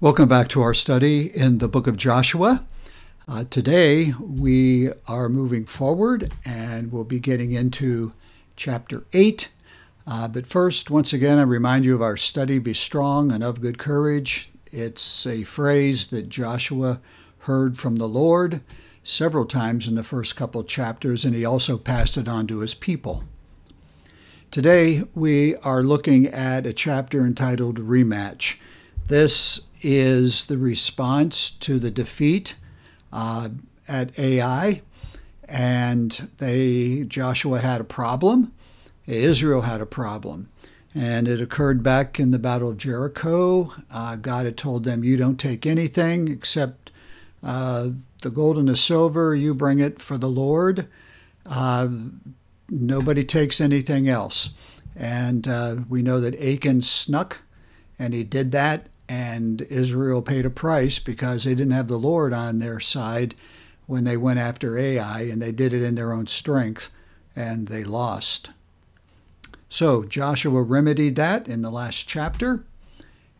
Welcome back to our study in the book of Joshua. Uh, today we are moving forward and we'll be getting into chapter 8. Uh, but first, once again, I remind you of our study Be strong and of good courage. It's a phrase that Joshua heard from the Lord several times in the first couple chapters, and he also passed it on to his people. Today we are looking at a chapter entitled Rematch. This is the response to the defeat uh, at Ai, and they Joshua had a problem. Israel had a problem, and it occurred back in the Battle of Jericho. Uh, God had told them, "You don't take anything except uh, the gold and the silver. You bring it for the Lord. Uh, nobody takes anything else." And uh, we know that Achan snuck, and he did that and Israel paid a price because they didn't have the Lord on their side when they went after Ai, and they did it in their own strength, and they lost. So Joshua remedied that in the last chapter,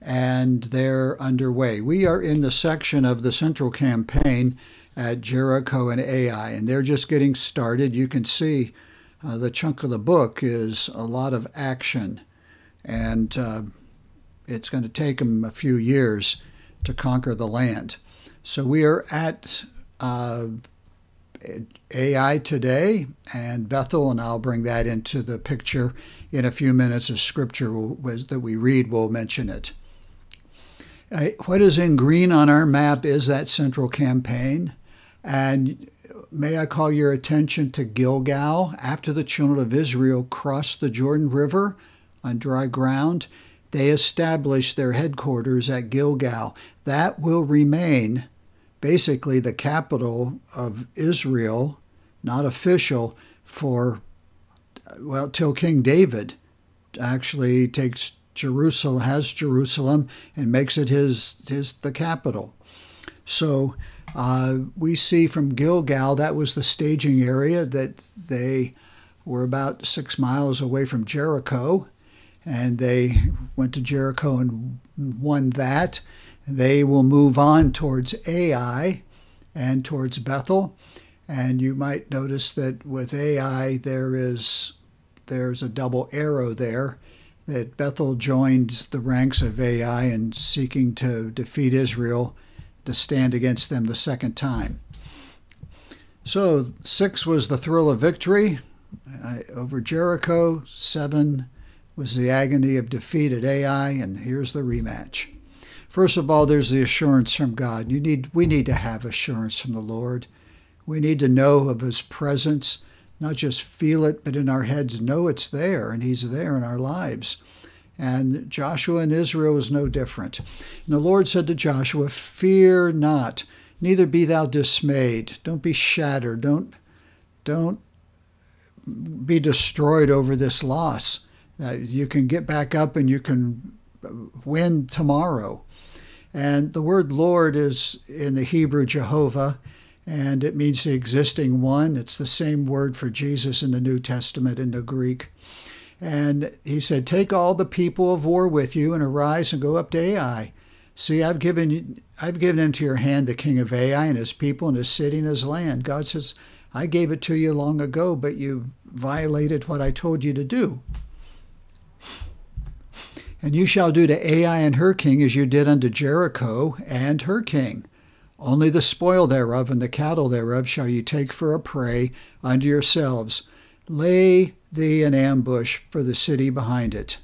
and they're underway. We are in the section of the central campaign at Jericho and Ai, and they're just getting started. You can see uh, the chunk of the book is a lot of action, and uh, it's going to take them a few years to conquer the land. So we are at uh, Ai today and Bethel, and I'll bring that into the picture in a few minutes. As scripture will, that we read will mention it. What is in green on our map is that central campaign. And may I call your attention to Gilgal after the children of Israel crossed the Jordan River on dry ground they established their headquarters at Gilgal. That will remain basically the capital of Israel, not official, for, well, till King David actually takes Jerusalem, has Jerusalem, and makes it his, his the capital. So uh, we see from Gilgal that was the staging area that they were about six miles away from Jericho and they went to Jericho and won that. They will move on towards Ai and towards Bethel. And you might notice that with Ai there is there's a double arrow there that Bethel joined the ranks of Ai in seeking to defeat Israel to stand against them the second time. So six was the thrill of victory uh, over Jericho. Seven was the agony of defeat at Ai, and here's the rematch. First of all, there's the assurance from God. You need, we need to have assurance from the Lord. We need to know of His presence, not just feel it, but in our heads know it's there, and He's there in our lives. And Joshua and Israel is no different. And the Lord said to Joshua, Fear not, neither be thou dismayed. Don't be shattered. Don't, don't be destroyed over this loss. Uh, you can get back up and you can win tomorrow. And the word Lord is in the Hebrew Jehovah, and it means the existing one. It's the same word for Jesus in the New Testament in the Greek. And he said, Take all the people of war with you and arise and go up to Ai. See, I've given I've given into your hand the king of Ai and his people and his city and his land. God says, I gave it to you long ago, but you violated what I told you to do. And you shall do to Ai and her king as you did unto Jericho and her king. Only the spoil thereof and the cattle thereof shall you take for a prey unto yourselves. Lay thee an ambush for the city behind it.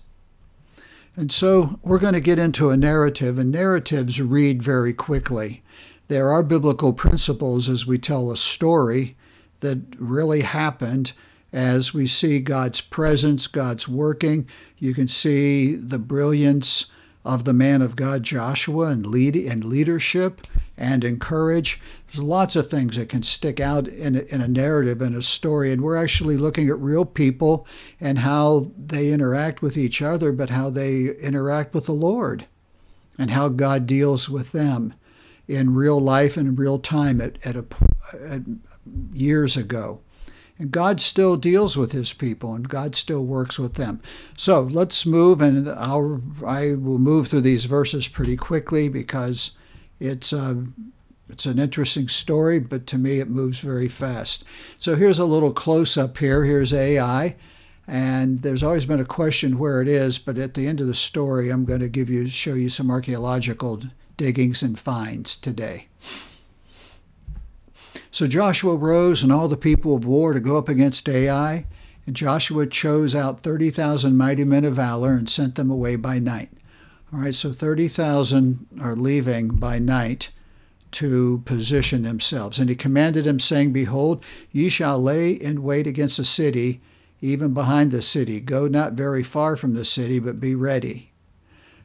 And so we're going to get into a narrative, and narratives read very quickly. There are biblical principles as we tell a story that really happened as we see God's presence, God's working. You can see the brilliance of the man of God Joshua and lead and leadership and encourage. There's lots of things that can stick out in a, in a narrative and a story, and we're actually looking at real people and how they interact with each other, but how they interact with the Lord, and how God deals with them in real life and in real time at, at, a, at years ago. And God still deals with his people and God still works with them. So let's move, and I'll, I will move through these verses pretty quickly because it's, uh, it's an interesting story, but to me it moves very fast. So here's a little close up here. Here's Ai. And there's always been a question where it is, but at the end of the story, I'm going to give you show you some archaeological diggings and finds today. So Joshua rose and all the people of war to go up against Ai, and Joshua chose out 30,000 mighty men of valor and sent them away by night. All right, so 30,000 are leaving by night to position themselves. And he commanded them, saying, Behold, ye shall lay in wait against the city, even behind the city. Go not very far from the city, but be ready.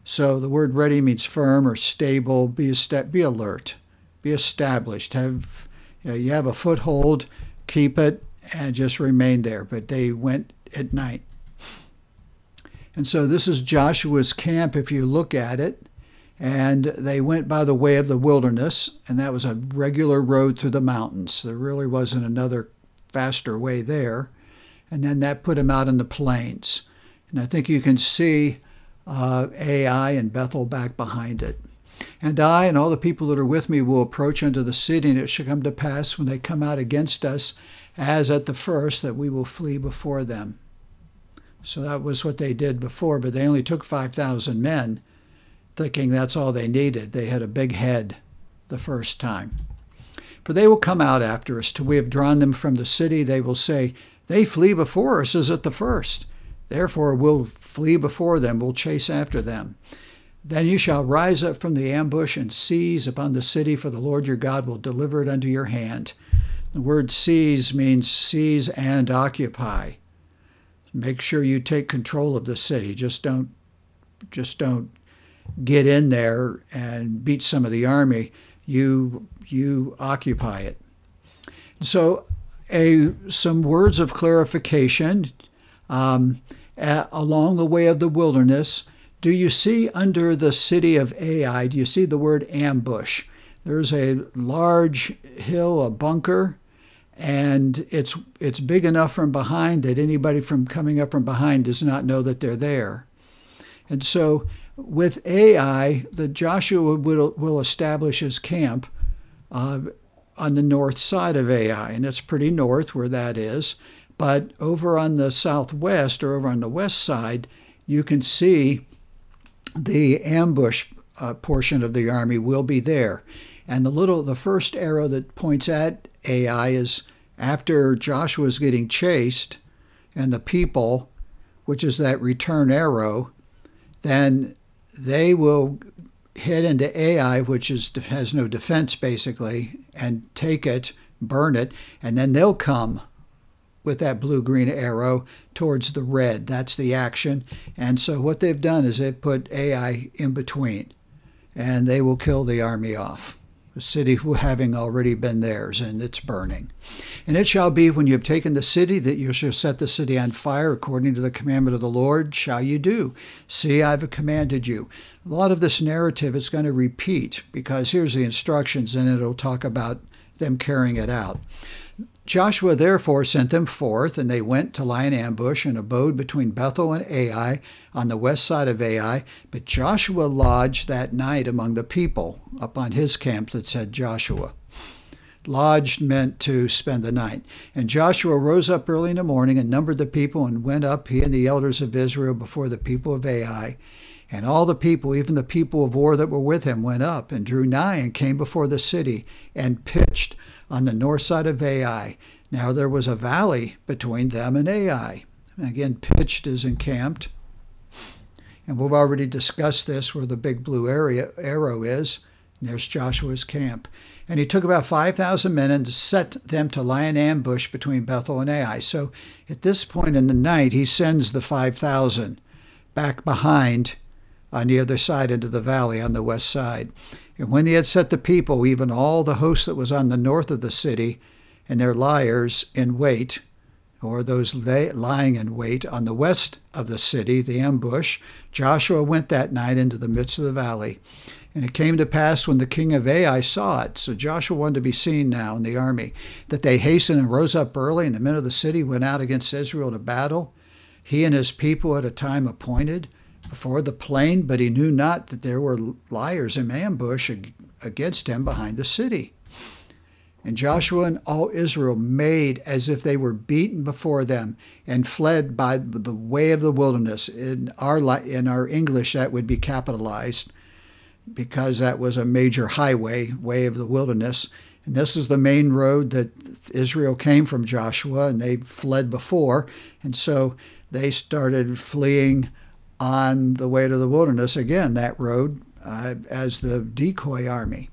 So the word ready means firm or stable. Be, a step, be alert. Be established. Have you, know, you have a foothold. Keep it and just remain there. But they went at night. And so this is Joshua's camp if you look at it. And they went by the way of the wilderness, and that was a regular road through the mountains. There really wasn't another faster way there. And then that put them out in the plains. And I think you can see uh, Ai and Bethel back behind it. And I and all the people that are with me will approach unto the city, and it shall come to pass when they come out against us, as at the first, that we will flee before them. So that was what they did before, but they only took 5,000 men, thinking that's all they needed. They had a big head the first time. For they will come out after us till we have drawn them from the city. They will say, They flee before us as at the first. Therefore we'll flee before them, we'll chase after them. Then you shall rise up from the ambush and seize upon the city, for the Lord your God will deliver it unto your hand. The word seize means seize and occupy. Make sure you take control of the city. Just don't just don't get in there and beat some of the army. You you occupy it. So a some words of clarification. Um, along the way of the wilderness, do you see under the city of Ai, do you see the word ambush? There's a large hill, a bunker, and it's it's big enough from behind that anybody from coming up from behind does not know that they're there. And so with Ai, the Joshua will, will establish his camp uh, on the north side of Ai, and it's pretty north where that is. But over on the southwest or over on the west side, you can see the ambush uh, portion of the army will be there. And the little, the first arrow that points at Ai is after Joshua's getting chased and the people, which is that return arrow, then they will head into Ai, which is has no defense basically, and take it, burn it, and then they'll come with that blue green arrow towards the red. That's the action. And so what they've done is they've put Ai in between, and they will kill the army off. The city having already been theirs, and it's burning. And it shall be when you have taken the city that you shall set the city on fire according to the commandment of the Lord, shall you do. See, I have commanded you. A lot of this narrative is going to repeat because here's the instructions, and it'll talk about them carrying it out. Joshua therefore sent them forth, and they went to lie in ambush and abode between Bethel and Ai on the west side of Ai. But Joshua lodged that night among the people upon his camp that said Joshua. Lodged meant to spend the night. And Joshua rose up early in the morning and numbered the people and went up, he and the elders of Israel, before the people of Ai. And all the people, even the people of war that were with him, went up and drew nigh and came before the city and pitched on the north side of Ai. Now there was a valley between them and Ai. Again, pitched is encamped. And we've already discussed this where the big blue area arrow is. There's Joshua's camp. And he took about 5,000 men and set them to lie in ambush between Bethel and Ai. So at this point in the night, he sends the 5,000 back behind uh, on the other side into the valley on the west side. And when he had set the people, even all the host that was on the north of the city, and their liers in wait, or those lying in wait on the west of the city, the ambush, Joshua went that night into the midst of the valley. And it came to pass when the king of Ai saw it, so Joshua wanted to be seen now in the army, that they hastened and rose up early, and the men of the city went out against Israel to battle, he and his people at a time appointed, before the plain, but he knew not that there were liers in ambush against him behind the city. And Joshua and all Israel made as if they were beaten before them and fled by the way of the wilderness. In our, in our English, that would be capitalized because that was a major highway, way of the wilderness. And this is the main road that Israel came from Joshua, and they fled before. And so they started fleeing on the way to the wilderness, again, that road, uh, as the decoy army.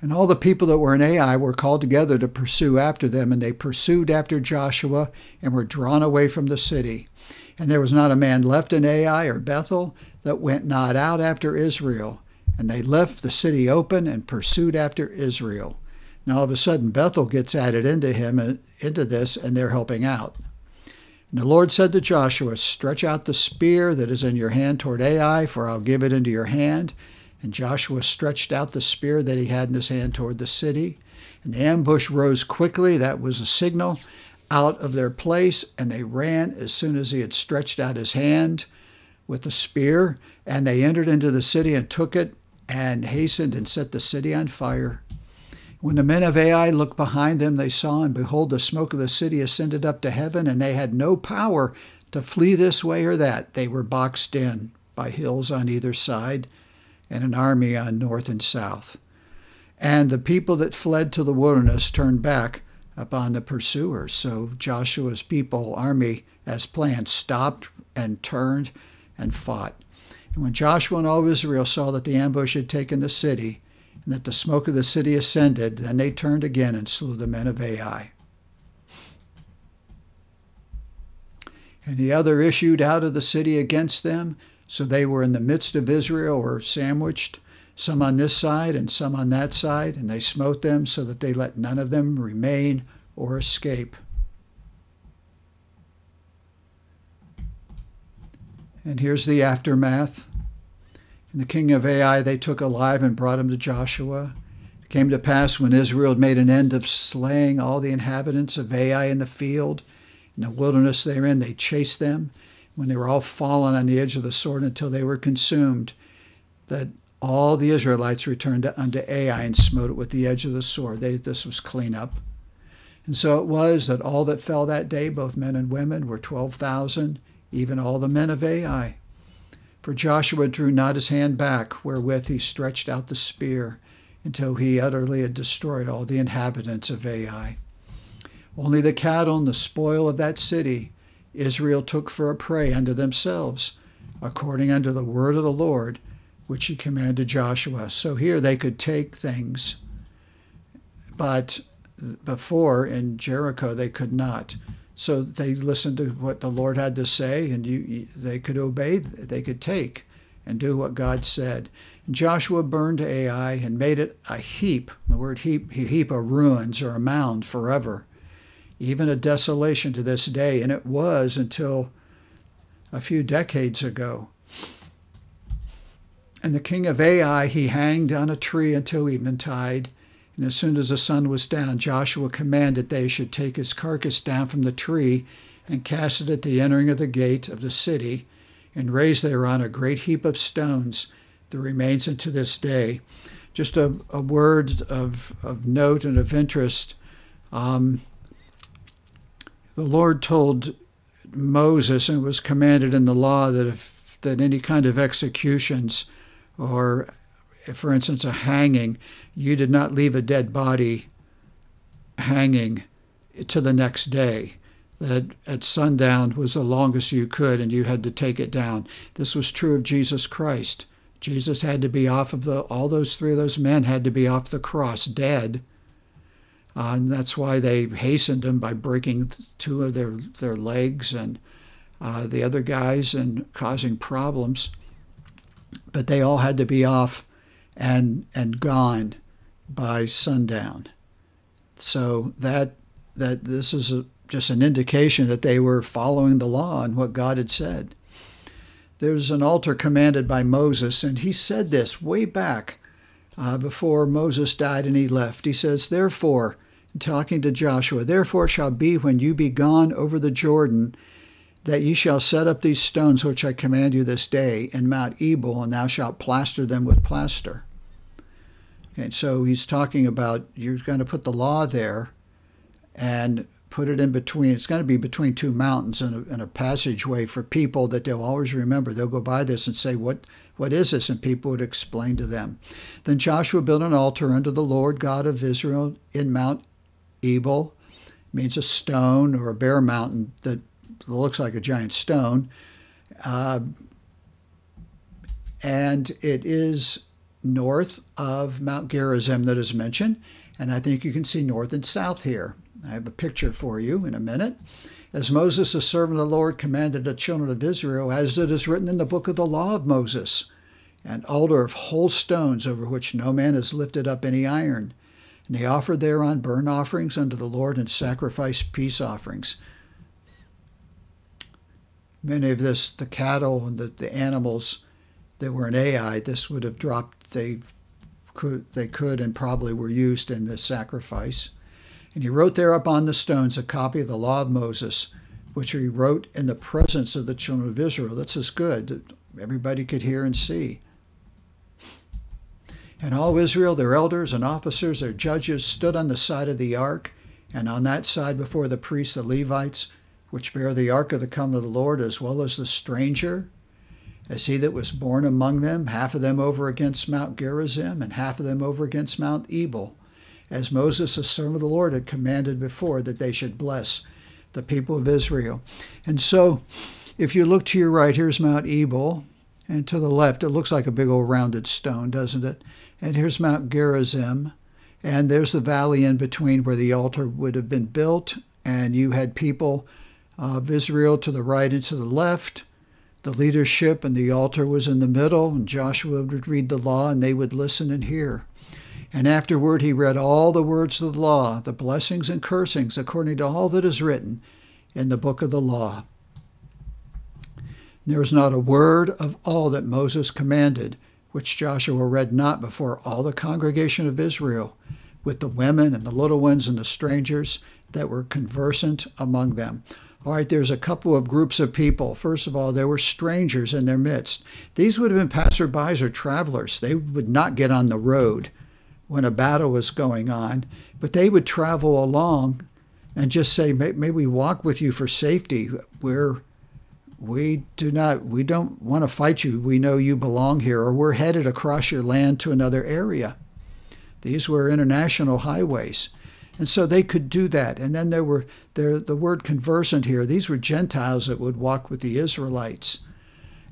And all the people that were in Ai were called together to pursue after them, and they pursued after Joshua and were drawn away from the city. And there was not a man left in Ai or Bethel that went not out after Israel. And they left the city open and pursued after Israel. Now all of a sudden Bethel gets added into him uh, into this, and they're helping out. And the Lord said to Joshua, Stretch out the spear that is in your hand toward Ai, for I'll give it into your hand. And Joshua stretched out the spear that he had in his hand toward the city. And the ambush rose quickly. That was a signal out of their place. And they ran as soon as he had stretched out his hand with the spear. And they entered into the city and took it and hastened and set the city on fire. When the men of Ai looked behind them, they saw, and behold, the smoke of the city ascended up to heaven, and they had no power to flee this way or that. They were boxed in by hills on either side and an army on north and south. And the people that fled to the wilderness turned back upon the pursuers. So Joshua's people, army, as planned, stopped and turned and fought. And when Joshua and all of Israel saw that the ambush had taken the city, and that the smoke of the city ascended, then they turned again and slew the men of Ai. And the other issued out of the city against them, so they were in the midst of Israel, or sandwiched, some on this side and some on that side, and they smote them so that they let none of them remain or escape. And here's the aftermath. And the king of Ai they took alive and brought him to Joshua. It came to pass when Israel had made an end of slaying all the inhabitants of Ai in the field, in the wilderness therein, they chased them when they were all fallen on the edge of the sword until they were consumed, that all the Israelites returned unto Ai and smote it with the edge of the sword. They, this was clean up. And so it was that all that fell that day, both men and women, were 12,000, even all the men of Ai. For Joshua drew not his hand back, wherewith he stretched out the spear, until he utterly had destroyed all the inhabitants of Ai. Only the cattle and the spoil of that city Israel took for a prey unto themselves, according unto the word of the Lord, which he commanded Joshua. So here they could take things, but before in Jericho they could not. So they listened to what the Lord had to say, and you, they could obey, they could take and do what God said. Joshua burned Ai and made it a heap. The word heap, a heap of ruins or a mound forever even a desolation to this day, and it was until a few decades ago. And the king of Ai he hanged on a tree until eventide. And as soon as the sun was down, Joshua commanded they should take his carcass down from the tree and cast it at the entering of the gate of the city, and raise thereon a great heap of stones that remains unto this day. Just a, a word of, of note and of interest. Um, the Lord told Moses, and it was commanded in the law that if that any kind of executions, or for instance a hanging, you did not leave a dead body hanging to the next day. That at sundown was the longest you could, and you had to take it down. This was true of Jesus Christ. Jesus had to be off of the all those three of those men had to be off the cross dead uh, and that's why they hastened him by breaking two of their, their legs and uh, the other guys and causing problems. But they all had to be off and, and gone by sundown. So that, that this is a, just an indication that they were following the law and what God had said. there's an altar commanded by Moses, and he said this way back uh, before Moses died and he left. He says, Therefore, talking to Joshua, therefore shall be when you be gone over the Jordan, that ye shall set up these stones which I command you this day in Mount Ebal, and thou shalt plaster them with plaster. Okay, so he's talking about you're going to put the law there and put it in between. It's going to be between two mountains and a, and a passageway for people that they'll always remember. They'll go by this and say, "What what is this?" And people would explain to them. Then Joshua built an altar unto the Lord God of Israel in Mount Ebal. It means a stone or a bare mountain that looks like a giant stone. Uh, and it is north of Mount Gerizim that is mentioned. And I think you can see north and south here. I have a picture for you in a minute. As Moses, the servant of the Lord, commanded the children of Israel, as it is written in the book of the law of Moses, an altar of whole stones over which no man has lifted up any iron. And they offered thereon burnt offerings unto the Lord and sacrificed peace offerings. Many of this, the cattle and the, the animals that were in Ai, this would have dropped, they could, they could and probably were used in this sacrifice. And he wrote there upon the stones a copy of the law of Moses, which he wrote in the presence of the children of Israel. That's as good that everybody could hear and see. And all Israel, their elders and officers, their judges, stood on the side of the ark, and on that side before the priests, the Levites, which bear the ark of the covenant of the Lord, as well as the stranger, as he that was born among them, half of them over against Mount Gerizim, and half of them over against Mount Ebal as Moses, the servant of the Lord, had commanded before that they should bless the people of Israel. And so, if you look to your right, here's Mount Ebal, and to the left, it looks like a big old rounded stone, doesn't it? And here's Mount Gerizim, and there's the valley in between where the altar would have been built, and you had people of Israel to the right and to the left. The leadership and the altar was in the middle, and Joshua would read the law, and they would listen and hear. And afterward he read all the words of the law, the blessings and cursings, according to all that is written in the book of the law. There was not a word of all that Moses commanded, which Joshua read not before all the congregation of Israel, with the women and the little ones and the strangers that were conversant among them. All right, there's a couple of groups of people. First of all, there were strangers in their midst. These would have been passerbys or travelers. They would not get on the road when a battle was going on, but they would travel along and just say, may, may we walk with you for safety. We're, we do not, we don't want to fight you. We know you belong here, or we're headed across your land to another area. These were international highways. And so they could do that. And then there were there the word conversant here. These were Gentiles that would walk with the Israelites.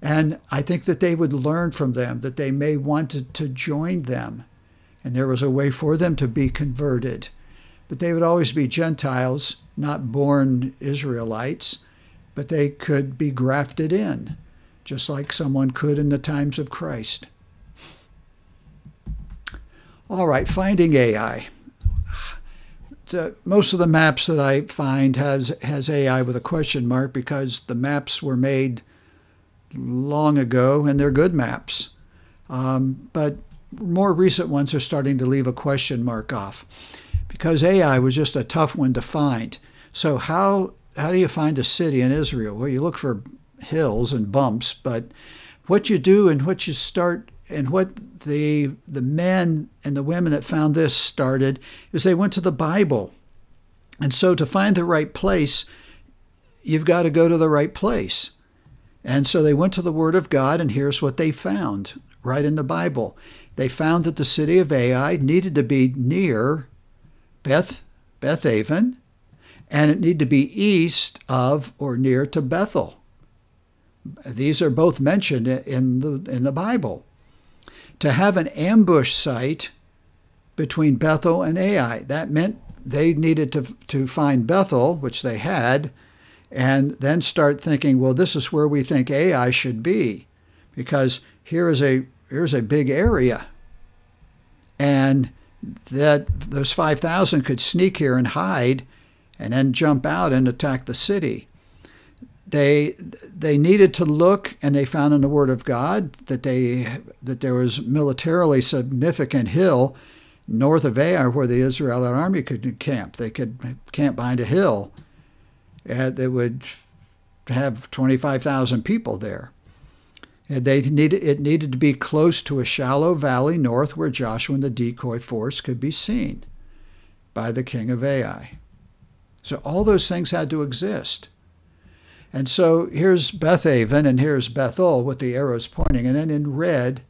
And I think that they would learn from them, that they may want to, to join them and there was a way for them to be converted. But they would always be Gentiles, not born Israelites, but they could be grafted in, just like someone could in the times of Christ. All right, finding Ai. The, most of the maps that I find has has Ai with a question mark because the maps were made long ago and they're good maps. Um, but more recent ones are starting to leave a question mark off because Ai was just a tough one to find. So how how do you find a city in Israel? Well, you look for hills and bumps, but what you do and what you start and what the the men and the women that found this started is they went to the Bible. And so to find the right place, you've got to go to the right place. And so they went to the Word of God, and here's what they found right in the Bible they found that the city of Ai needed to be near Beth, Bethaven, and it needed to be east of or near to Bethel. These are both mentioned in the, in the Bible. To have an ambush site between Bethel and Ai, that meant they needed to, to find Bethel, which they had, and then start thinking, well, this is where we think Ai should be, because here is a here's a big area. And that those 5,000 could sneak here and hide and then jump out and attack the city. They they needed to look and they found in the word of god that they that there was militarily significant hill north of ai where the israelite army could camp. They could camp behind a hill uh, and they would have 25,000 people there. And they needed it needed to be close to a shallow valley north where joshua and the decoy force could be seen by the king of ai. So all those things had to exist and so here's Bethaven and here's Bethel with the arrows pointing. And then in red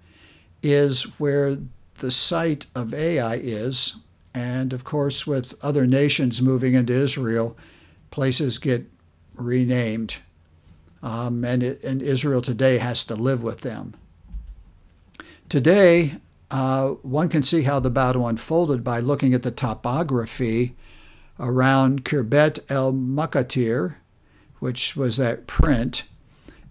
is where the site of Ai is. And of course, with other nations moving into Israel, places get renamed. Um, and, it, and Israel today has to live with them. Today, uh, one can see how the battle unfolded by looking at the topography around Khirbet el Makatir, which was that print.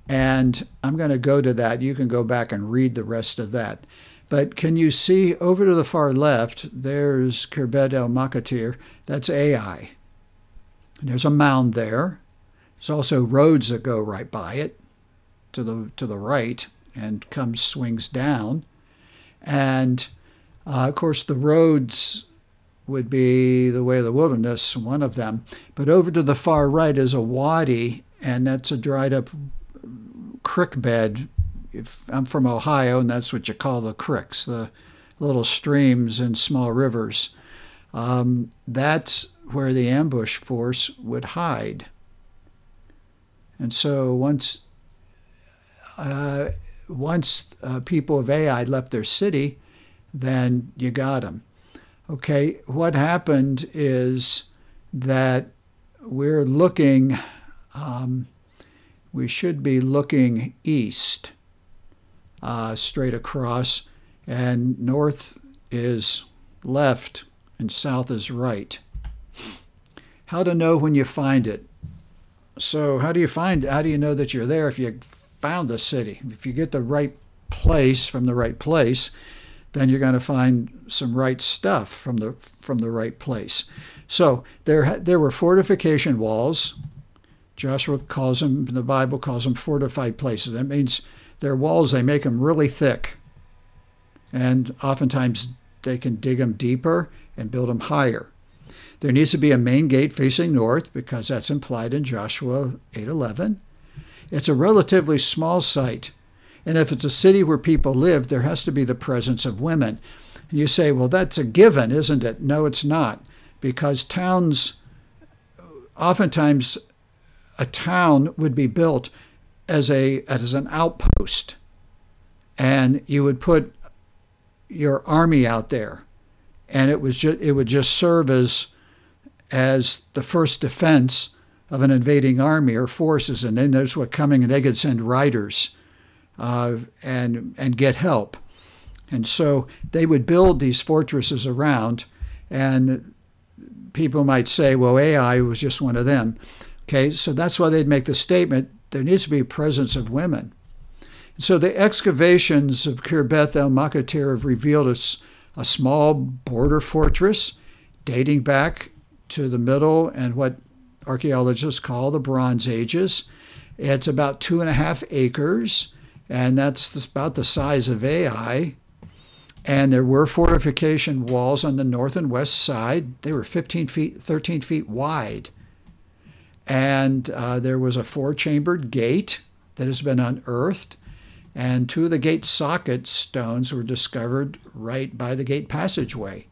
And I'm going to go to that. You can go back and read the rest of that. But can you see over to the far left, there's Khirbet el Makatir. That's Ai. And there's a mound there. There's also roads that go right by it to the, to the right and comes swings down. And uh, of course, the roads would be the way of the wilderness, one of them. But over to the far right is a wadi, and that's a dried up creek bed. If I'm from Ohio, and that's what you call the creeks, the little streams and small rivers. Um, that's where the ambush force would hide. And so once uh, once uh, people of Ai left their city, then you got them. Okay, what happened is that we're looking, um, we should be looking east, uh, straight across, and north is left and south is right. How to know when you find it. So, how do you find, how do you know that you're there if you found a city? If you get the right place from the right place, then you're going to find some right stuff from the from the right place. So there there were fortification walls. Joshua calls them the Bible calls them fortified places. That means their walls they make them really thick, and oftentimes they can dig them deeper and build them higher. There needs to be a main gate facing north because that's implied in Joshua 8:11. It's a relatively small site and if it's a city where people live, there has to be the presence of women. And you say, well, that's a given, isn't it? No, it's not. Because towns, oftentimes, a town would be built as, a, as an outpost. And you would put your army out there. And it, was it would just serve as, as the first defense of an invading army or forces. And then those were coming and they could send riders uh, and and get help. And so they would build these fortresses around, and people might say, well, Ai was just one of them. Okay, so that's why they'd make the statement there needs to be a presence of women. And so the excavations of Khirbet el Makatir have revealed us a small border fortress dating back to the middle and what archaeologists call the Bronze Ages. It's about two and a half acres and that's about the size of Ai. And there were fortification walls on the north and west side. They were 15 feet, 13 feet wide. And uh, there was a four chambered gate that has been unearthed. And two of the gate socket stones were discovered right by the gate passageway.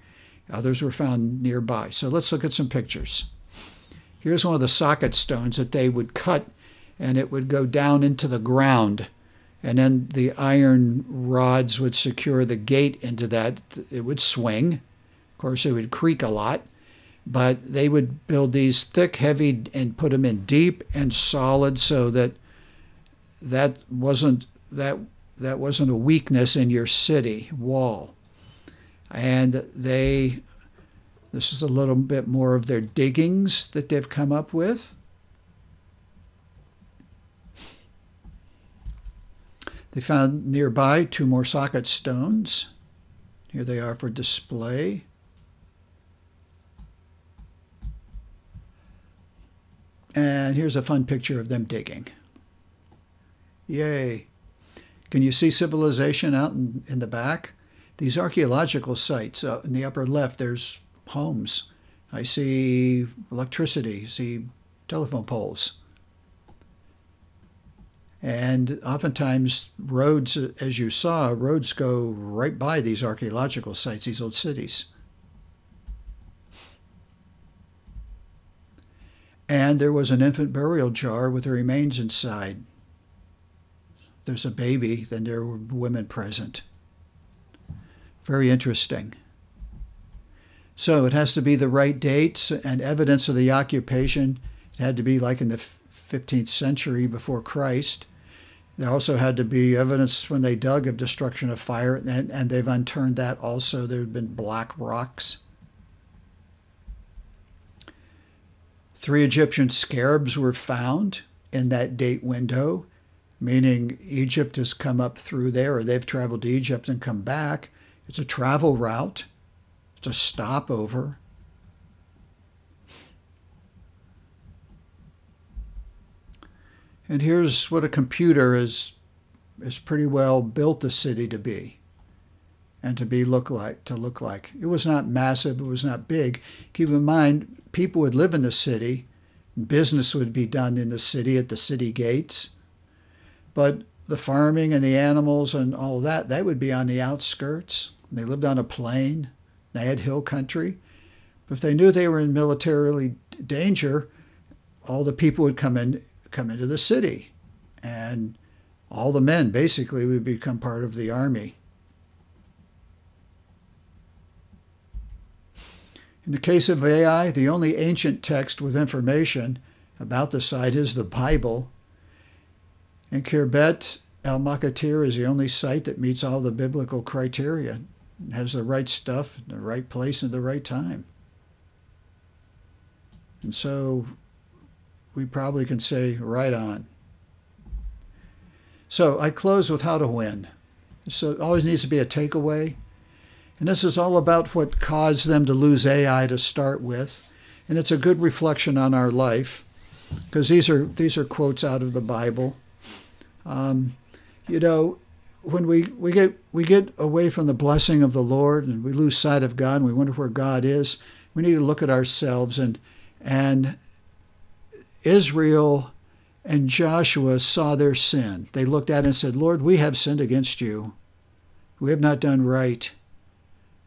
Others were found nearby. So let's look at some pictures. Here's one of the socket stones that they would cut, and it would go down into the ground and then the iron rods would secure the gate into that. It would swing. Of course, it would creak a lot, but they would build these thick, heavy, and put them in deep and solid so that that wasn't that that wasn't a weakness in your city wall. And they, this is a little bit more of their diggings that they've come up with. They found nearby two more socket stones. Here they are for display. And here's a fun picture of them digging. Yay. Can you see civilization out in, in the back? These archaeological sites uh, in the upper left, there's homes. I see electricity, see telephone poles. And oftentimes, roads, as you saw, roads go right by these archaeological sites, these old cities. And there was an infant burial jar with the remains inside. There's a baby, then there were women present. Very interesting. So it has to be the right dates and evidence of the occupation. It had to be like in the 15th century before Christ. There also had to be evidence when they dug of destruction of fire, and, and they've unturned that also. There have been black rocks. Three Egyptian scarabs were found in that date window, meaning Egypt has come up through there, or they've traveled to Egypt and come back. It's a travel route, it's a stopover. And here's what a computer is is pretty well built the city to be and to be look like to look like. It was not massive, it was not big. Keep in mind, people would live in the city, business would be done in the city at the city gates. But the farming and the animals and all that, that would be on the outskirts. They lived on a plain. They had hill country. But if they knew they were in militarily danger, all the people would come in come into the city. And all the men basically would become part of the army. In the case of Ai, the only ancient text with information about the site is the Bible. And Khirbet el Makatir is the only site that meets all the biblical criteria, it has the right stuff, the right place, at the right time. And so we probably can say right on. So I close with how to win. So it always needs to be a takeaway. And this is all about what caused them to lose Ai to start with. And it's a good reflection on our life because these are these are quotes out of the Bible. Um, you know, when we, we get we get away from the blessing of the Lord and we lose sight of God and we wonder where God is, we need to look at ourselves and and Israel and Joshua saw their sin. They looked at it and said, Lord, we have sinned against you. We have not done right.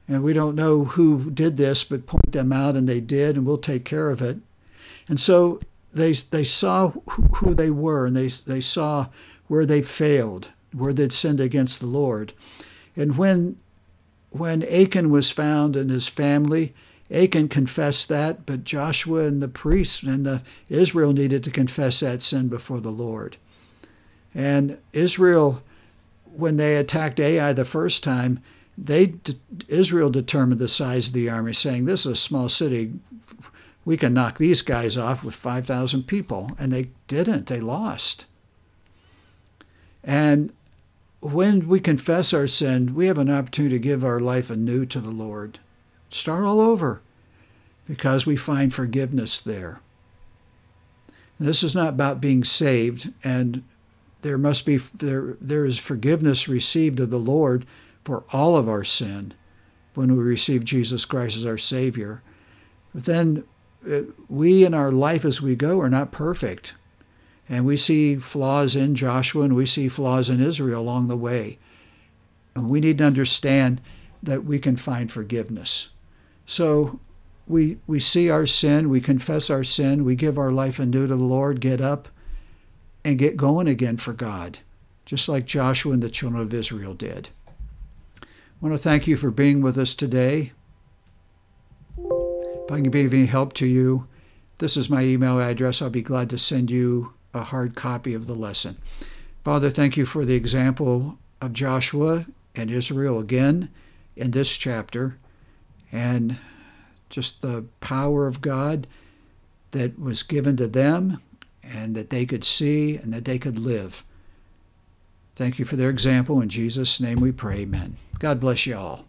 And we don't know who did this, but point them out, and they did, and we'll take care of it. And so they, they saw who they were, and they, they saw where they failed, where they'd sinned against the Lord. And when, when Achan was found and his family, Achan confessed that, but Joshua and the priests and the Israel needed to confess that sin before the Lord. And Israel, when they attacked Ai the first time, they Israel determined the size of the army, saying, "This is a small city. We can knock these guys off with five thousand people," and they didn't. They lost. And when we confess our sin, we have an opportunity to give our life anew to the Lord. Start all over because we find forgiveness there. This is not about being saved, and there must be there there is forgiveness received of the Lord for all of our sin when we receive Jesus Christ as our Savior. But then uh, we in our life as we go are not perfect. And we see flaws in Joshua and we see flaws in Israel along the way. And we need to understand that we can find forgiveness. So we, we see our sin, we confess our sin, we give our life anew to the Lord, get up and get going again for God, just like Joshua and the children of Israel did. I want to thank you for being with us today. If I can be of any help to you, this is my email address. I'll be glad to send you a hard copy of the lesson. Father, thank you for the example of Joshua and Israel again in this chapter and just the power of God that was given to them and that they could see and that they could live. Thank you for their example. In Jesus' name we pray, amen. God bless you all.